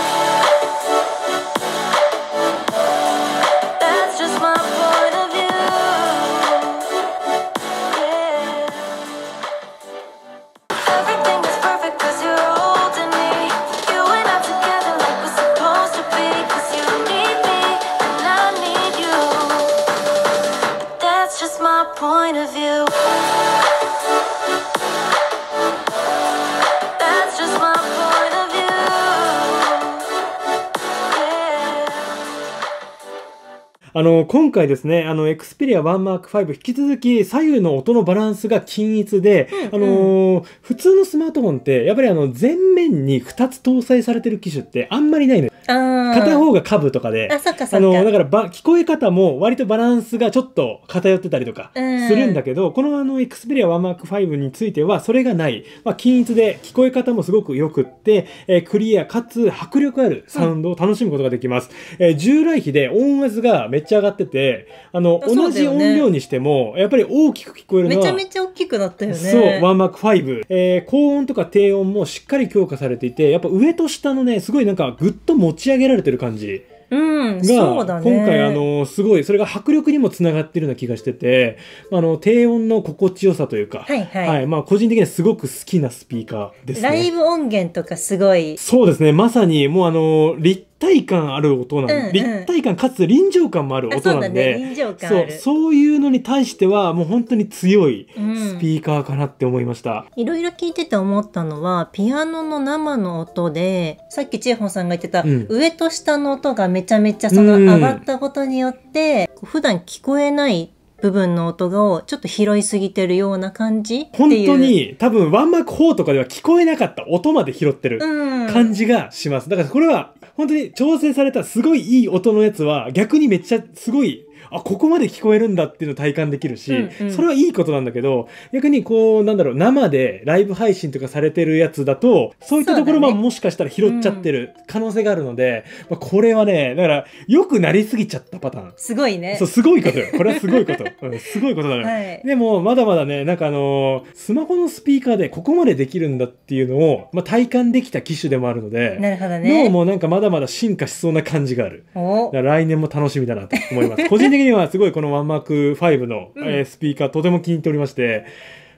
あの、今回ですね、あの、Xperia 1 Mark 5引き続き左右の音のバランスが均一で、あのー普通のスマートフォンって、やっぱりあの、前面に2つ搭載されてる機種ってあんまりないのよ。片方が株とかで、あ、そっかそあの、だっか。からば、聞こえ方も割とバランスがちょっと偏ってたりとかうんするんだけど、このあの、Xperia 1 Mark 5についてはそれがない。まあ、均一で聞こえ方もすごく良くって、えークリアかつ迫力あるサウンドを楽しむことができます。えー従来比で音圧がめっちゃ上がってて、あの、ね同じ音量にしても、やっぱり大きく聞こえるのは、めちゃめちゃ大きくなったよね。そう、ワンマーク5。えー高音とか低音もしっかり強化されていて、やっぱ上と下のね、すごいなんかぐっと持ち上げられてる感じうん、が、そうだね。今回あの、すごい、それが迫力にもつながってるような気がしてて、あの、低音の心地よさというか、はいはいまあ、個人的にはすごく好きなスピーカーですね。ライブ音源とかすごい。そうですね。まさに、もうあの、立体感ある音なんで、うんうん立体感かつ臨場感もある音なんで、ね。臨場感あそう、る。そういうのに対しては、もう本当に強いうんスピーカーかなって思いました。いろいろ聞いてて思ったのは、ピアノの生の音で、さっきチェホンさんが言ってた、うん上と下の音がめちゃめちゃそのうん上がったことによって、こう普段聞こえない部分の音がちょっと拾いすぎてるような感じ本。当に、多分、ワンマーク4とかでは聞こえなかった音まで拾ってるうん、感じがします。だからこれは、本当に調整されたすごいいい音のやつは、逆にめっちゃすごい、あ、ここまで聞こえるんだっていうのを体感できるし、うんうんそれはいいことなんだけど、逆にこう、なんだろう、生でライブ配信とかされてるやつだと、そういったところもそうだねもしかしたら拾っちゃってる可能性があるので、まあ、これはね、だから、良くなりすぎちゃったパターン。すごいねそう、。すごいことよ。これはすごいこと。うん、すごいことなのよ。はい。でも、まだまだね、なんかあのースマホのスピーカーでここまでできるんだっていうのを、まあ、体感できた機種でもあるので、なるほどね。もなんかまだまだ進化しそうな感じがある。来年も楽しみだなと思います。個人的にはすごいこのワンマーク5の、うんえースピーカーとても気に入っておりまして、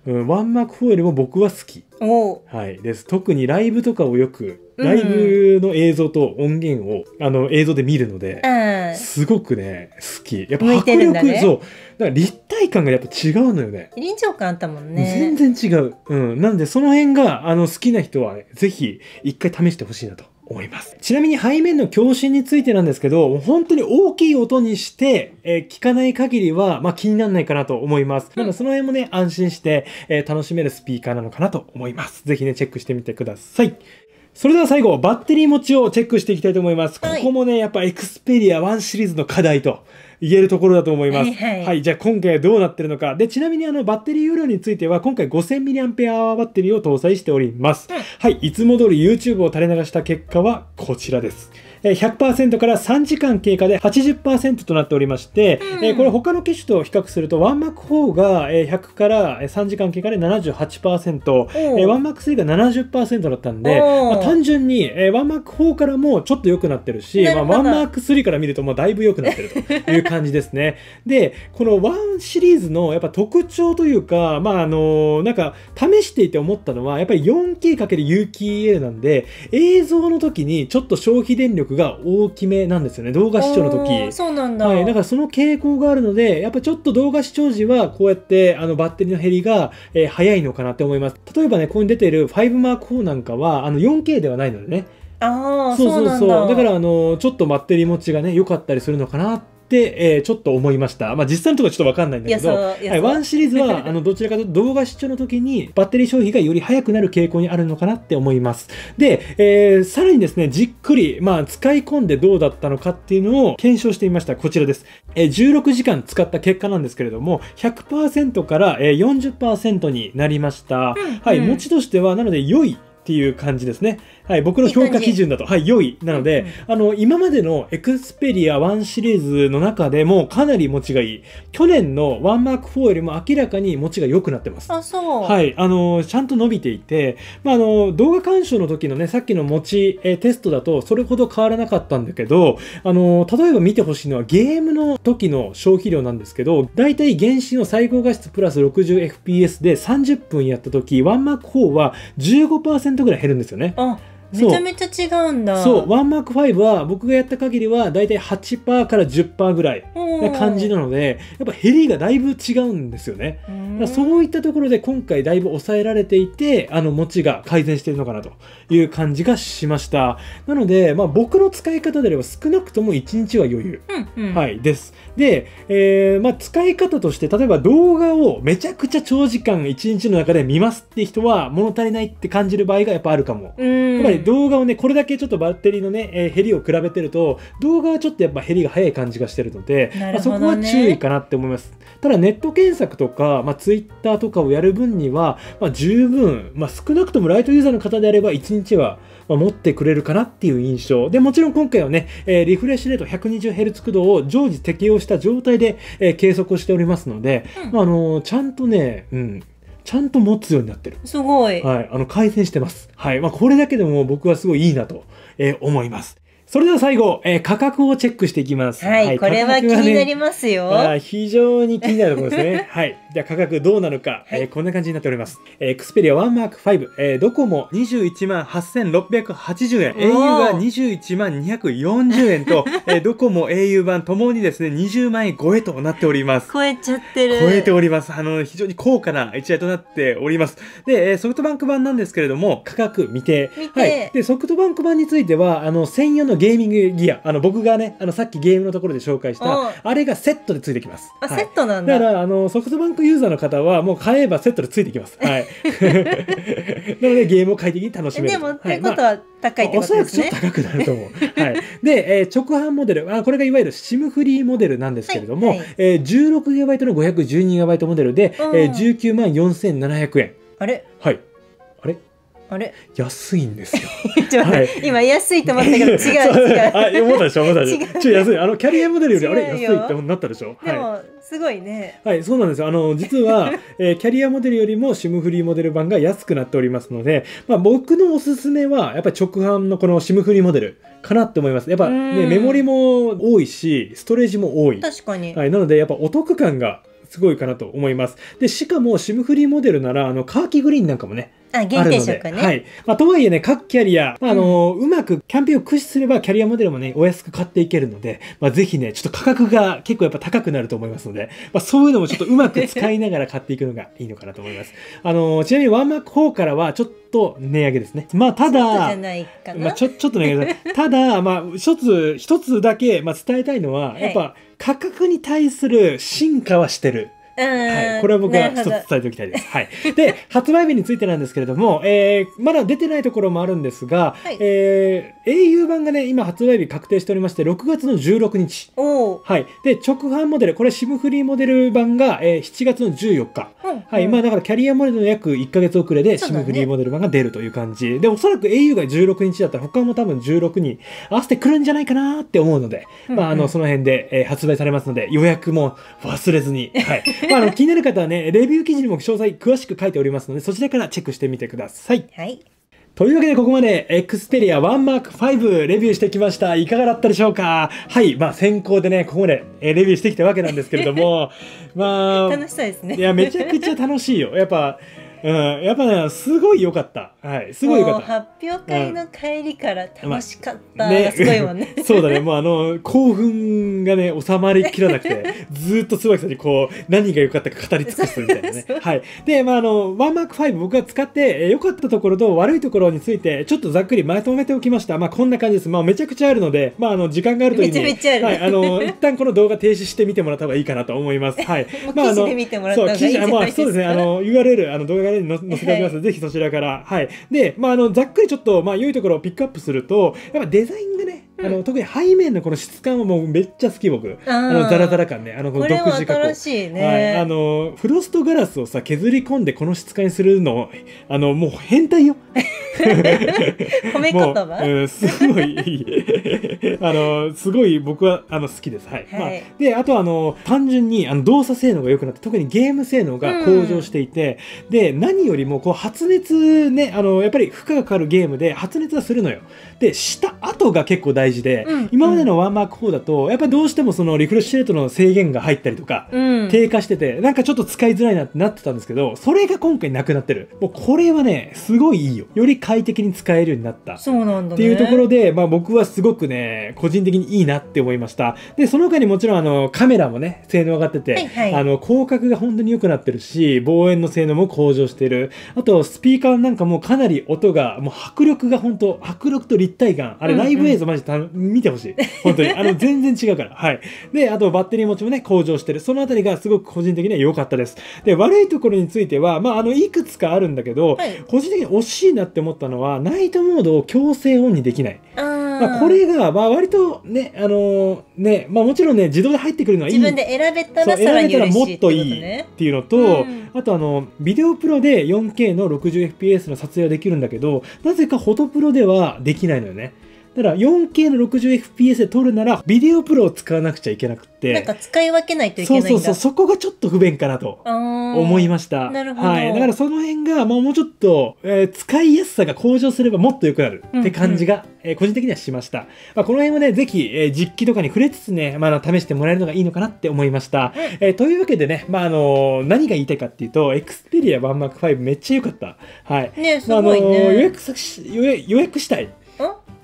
うん、ワンマーク4よりも僕は好き。おはい。です。特にライブとかをよく、うんライブの映像と音源を、あの、映像で見るので、うん。すごくね、好き。やっぱ迫力、ねそう。だから立体感がやっぱ違うのよね。臨場感あったもんね。全然違う。うん。なんで、その辺が、あの、好きな人は、ね、ぜひ、一回試してほしいなと思います。ちなみに、背面の共振についてなんですけど、本当に大きい音にして、えー聞かない限りは、まあ、気にならないかなと思います。なので、その辺もね、安心して、えー楽しめるスピーカーなのかなと思います。ぜひね、チェックしてみてください。それでは最後、バッテリー持ちをチェックしていきたいと思います。はいここもね、やっぱエクスペリア1シリーズの課題と言えるところだと思います。はいはいじゃあ今回はどうなってるのか。で、ちなみにあの、バッテリー容量については、今回 5000mAh バッテリーを搭載しております。うんはい、いつも通り YouTube を垂れ流した結果はこちらです。えー100%から3時間経過で80%となっておりまして、うん。えーこれ他の機種と比較すると 1Mac4 がえー100からえー3時間経過で78%、えー 1Mac3 が70%だったんで、まあ、単純に、えー、1Mac4 からもちょっと良くなってるし、なるほど。まあ、1Mac3 から見るともうだいぶ良くなってると いう感じですね。で、この1シリーズのやっぱ特徴というか、まああのなんか試していて思ったのは、やっぱり 4K× 有機 EL なんで、映像の時にちょっと消費電力が大きめなんですよね、動画視聴の時。そうなんだ。はい、だからその傾向があるので、やっぱちょっと動画視聴時はこうやってあのバッテリーの減りが、えー早いのかなって思います。例えばね、ここに出ている 5M4 なんかはあの 4K ではないのでね。ああ、そうそうそう。そうなんだ。だからあのちょっとバッテリー持ちがね良かったりするのかなって、えーちょっと思いました。まあ実際のところはちょっとわかんないんだけど、はいやそうい、1シリーズはあのどちらかというと動画視聴の時にバッテリー消費がより早くなる傾向にあるのかなって思います。で、えーさらにですね、じっくり、まあ、使い込んでどうだったのかっていうのを検証してみました。こちらです。えー16時間使った結果なんですけれども、100%から、えー40%になりました。うんはい、うん持ちとしては、なので良いっていう感じですね。はい、僕の評価基準だと、はい、良い。なので、あの、今までのエクスペリア1シリーズの中でもかなり持ちがいい。去年の 1M4 よりも明らかに持ちが良くなってます。あ、そう。はい、あのちゃんと伸びていて、まあ、あの動画鑑賞の時のね、さっきの持ち、えーテストだと、それほど変わらなかったんだけど、あの例えば見てほしいのはゲームの時の消費量なんですけど、だいたい原子の最高画質プラス 60fps で30分やった時、1M4 は15%ぐらい減るんですよね。あ、めちゃめちゃ違うんだ。そう、1M5 は僕がやった限りはだいたい8%から10%ぐらいな感じなので、やっぱ減りがだいぶ違うんですよね。そういったところで今回だいぶ抑えられていて、あの、持ちが改善しているのかなという感じがしました。なので、まあ僕の使い方であれば少なくとも1日は余裕。うんうん。。はいい、です。で、えーまあ使い方として、例えば動画をめちゃくちゃ長時間1日の中で見ますって人は物足りないって感じる場合がやっぱあるかも。うん。やっぱり動画をね、これだけちょっとバッテリーのね、えー減りを比べてると、動画はちょっとやっぱ減りが早い感じがしてるので、なまあ、そこは注意かなって思います。ただネット検索とか、まあ、ツイッターとかをやる分には、まあ、十分、まあ、少なくともライトユーザーの方であれば1日は、まあ、持ってくれるかなっていう印象。で、もちろん今回はね、えーリフレッシュレート 120Hz 駆動を常時適用した状態で、えー計測しておりますので、うんまあ、あのーちゃんとね、うん、ちゃんと持つようになってる。すごい。はい、あの、改善してます。はい。まあ、これだけでも僕はすごいいいなと、えー思います。それでは最後、えー価格をチェックしていきます。はい、これはねになりますよ。非常に気になるところですね。はい。じゃあ価格どうなのか、えーこんな感じになっております。えー、Xperia One Mark 5、えードコモ21万8680円、au が21万240円と、えードコモ au 版ともにですね、20万円超えとなっております。超えちゃってる。超えております。あの、非常に高価な一台となっております。で、えーソフトバンク版なんですけれども、価格未定。未定はい。で、ソフトバンク版については、あの、専用のゲーミングギア、あの、僕がね、あの、さっきゲームのところで紹介しうんた、あれがセットでついてきます。あ、はいセットなんだ。だから、あの、ソフトバンクユーザーの方は、もう買えばセットでついてきます。はい。なので、ゲームを快適に楽しめるでも、っはいてことは高いっておそらくちょっこと高くなると思う。はい。で、えー直販モデル、あこれがいわゆる SIM フリーモデルなんですけれども、はいはいえー 16GB の 512GB モデルで、うんえー19万4700円。あれ？はい。あれ？安いんですよ。ちょっと待って今安いと思ったけど違う違う。あ、思ったでしょ思ったでしょちょ安い。あの、キャリアモデルより、あれ安いってなったでしょ？はい。でも、すごいね。はい、そうなんですよ。あの、実は、えーキャリアモデルよりも SIM フリーモデル版が安くなっておりますので、まあ僕のおすすめは、やっぱり直販のこの SIM フリーモデルかなって思います。やっぱうね、んメモリも多いし、ストレージも多い。確かに。はい、なので、やっぱお得感がすごいかなと思います。で、しかも SIM フリーモデルなら、あの、カーキグリーンなんかもね、あ、限定色ね。はい。まあ、とはいえね、各キャリア、まあ、あのうまくキャンペーンを駆使すれば、キャリアモデルもね、お安く買っていけるので、まあ、ぜひね、ちょっと価格が結構やっぱ高くなると思いますので、まあ、そういうのもちょっとうまく使いながら買っていくのがいいのかなと思います。あのちなみにワンマック4からはちょっと値上げですね。まあ、ただ。まあ、ちょ、ちょっとね、ただ、まあ、一つ、一つだけ、まあ、伝えたいのは、はいやっぱ、価格に対する進化はしてる。はい、これは僕は一つ伝えておきたいです。はい。で、発売日についてなんですけれども、えー、まだ出てないところもあるんですが、はいえー、au 版がね、今発売日確定しておりまして、6月の16日。はい。で、直販モデル、これ SIM フリーモデル版が、えー、7月の14日。はい。まあだからキャリアモデルの約1ヶ月遅れでそうだね SIM フリーモデル版が出るという感じ。で、おそらく au が16日だったら他も多分16に合わせてくるんじゃないかなって思うので、まああの、うんうんその辺で、えー発売されますので、予約も忘れずに。はい。まああの、気になる方はね、レビュー記事にも詳細詳しく書いておりますので、そちらからチェックしてみてください。はい。というわけでここまで Xperia 1 Mark 5レビューしてきました。いかがだったでしょうか？はい。まあ先行でね、ここまでえーレビューしてきたわけなんですけれども、まあ、楽しそうですね。いや、めちゃくちゃ楽しいよ。やっぱ、うん、やっぱね、すごい良かった。はい。すごい良かった。発表会の帰りから楽しかった。ねすごいもんね。そうだね。もうあの、興奮がね、収まりきらなくて、ずーっと椿さんにこう、何が良かったか語り尽くすみたいなね。はい。で、まああの、ワンマーク5僕が使って、えー良かったところと悪いところについて、ちょっとざっくりまとめておきました。まあこんな感じです。まあめちゃくちゃあるので、まああの、時間があるといいね。めちゃめちゃあるはい。あの、一旦この動画停止して見てもらった方がいいかなと思います。はい。まああのそう、記事、あまあそうですね。あの、URL、あの、動画に載載せておきますので、ぜひそちらから。はい。で、まああの、ざっくりちょっと、まあ良いところをピックアップすると、やっぱデザインがね、あの、特に背面のこの質感はもうめっちゃ好き僕。あの、ザラザラ感ね。あの、この独自加工。新しいね。はい、あのフロストガラスをさ削り込んでこの質感にするのあのもう変態よ。褒め言もう、葉うん、すごい あのすごい僕はあの好きです。はい、はい。まあ、であとあの単純にあの動作性能が良くなって特にゲーム性能が向上していて、で何よりもこう発熱ねあのやっぱり負荷がかかるゲームで発熱はするのよ。でした後が結構大事で、うん。今までのワンマーク4だとやっぱりどうしてもそのリフレッシュレートの制限が入ったりとか、うん。低下しててなんかちょっと使いづらいなってなってたんですけどそれが今回なくなってる。もうこれはねすごいいいよ。より快適に使えるようになった。そうなんだね。っていうところで、まあ、僕はすごくね個人的にいいなって思いました。でその他にもちろんあのカメラもね性能上がってて、はいはい。あの広角が本当に良くなってるし望遠の性能も向上してる。あとスピーカーなんかもかなり音がもう迫力が本当迫力と立体感。あれライブ映像マジでた見てほしい。本当に。あの全然違うから。はい。であとバッテリー持ちもね向上してる。そのあたりがすごく個人的には良かったです。で悪いところについてはまああのいくつかあるんだけど、はい。個人的に惜しいなって思ったのはナイトモードを強制オンにできない。まあ、これが、まあ、割とね、あのーね、まあ、もちろんね、自動で入ってくるのはいい。自分で選べたらさら選べたらに嬉しいってもっといいっ。ていうのと、うん。あとあの、ビデオプロで 4K の 60fps の撮影はできるんだけど、なぜかフォトプロではできないのよね。だから 4K の 60fps で撮るなら、ビデオプロを使わなくちゃいけなくて、なんか使い分けないといけない。そうそうそう、そこがちょっと不便かなと。思思いました。なるほどはい。だからその辺が、まあ、もうちょっと、えー使いやすさが向上すればもっと良くなるって感じが、えー個人的にはしました。まあ、この辺はね、ぜひ、えー実機とかに触れつつね、まああの、試してもらえるのがいいのかなって思いました。えーというわけでね、まあ、あの何が言いたいかっていうと、Xperia 1 Mark 5めっちゃ良かった。はい。ねすごいね。予約さし予約予約したい。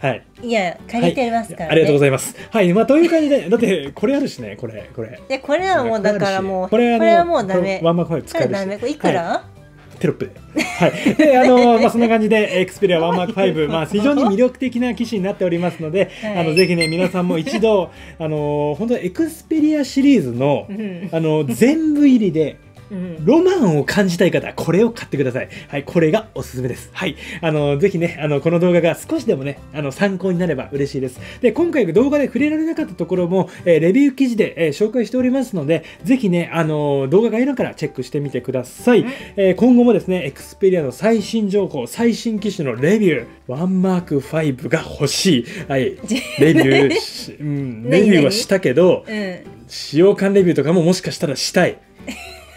はい。んいや借りてますからね。ありがとうごいざいます。はい。まあ、という感じで、だって、これあるしね、これ、これ。やこれはもうだからもうこれはもうダメ。ワンマーク5使えるし。これいくら？はいテロップで。はい。で、あの、まあ、そんな感じで、Xperia 1 Mark 5、まあ、非常に魅力的な機種になっておりますので、はいあの、ぜひね、皆さんも一度、あの、本当に Xperia シリーズのう、んあの、全部入りで、うん。ロマンを感じたい方はこれを買ってください。はい、これがおすすめです。はい。あの、ぜひね、あの、この動画が少しでもね、あの、参考になれば嬉しいです。で、今回動画で触れられなかったところも、えーレビュー記事で、えー紹介しておりますので、ぜひね、あの、動画概要欄からチェックしてみてください。えー今後もですね、Xperia の最新情報、最新機種のレビュー、ワンマーク5が欲しい。はい。レビューし、うん、レビューはしたけど、うん。使用感レビューとかももしかしたらしたい。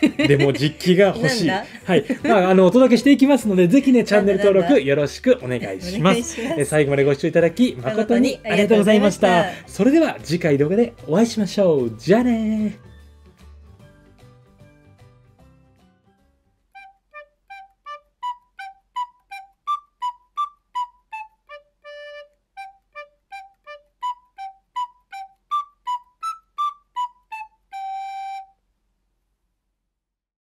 でも実機が欲しい。はい。まあ、あの、お届けしていきますので、ぜひね、チャンネル登録よろしくお願いします。ますえ最後までご視聴いただき、誠にありがとうございました。それでは次回動画でお会いしましょう。じゃあねー。